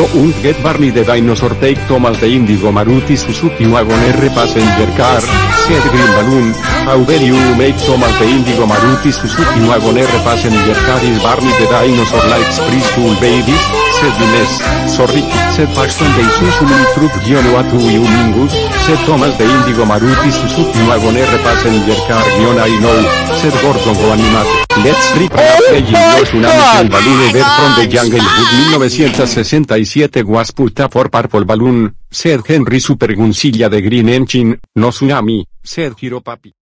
to und get Barney de Dinosaur Take Thomas de Indigo Maruti Suzuki Wagon R Passenger Car, Set Green Balloon, How make Thomas de Indigo Maruti Suzuki Wagon R Passenger Car is Barney de Dinosaur Likes Preschool Babies, Set Dines, Sorry, Set Paxton de Isuzu Truck do you mingus, Set Thomas de Indigo Maruti Suzuki Wagon R Passenger Car guion I know, Set Gordon Go Animate, Let's no Tsunami el Balloon Ever from the Jungle Book 1967 was put up for Purple Balloon, said Henry Super Gunsilla de Green Engine, no Tsunami, said Hiro Papi.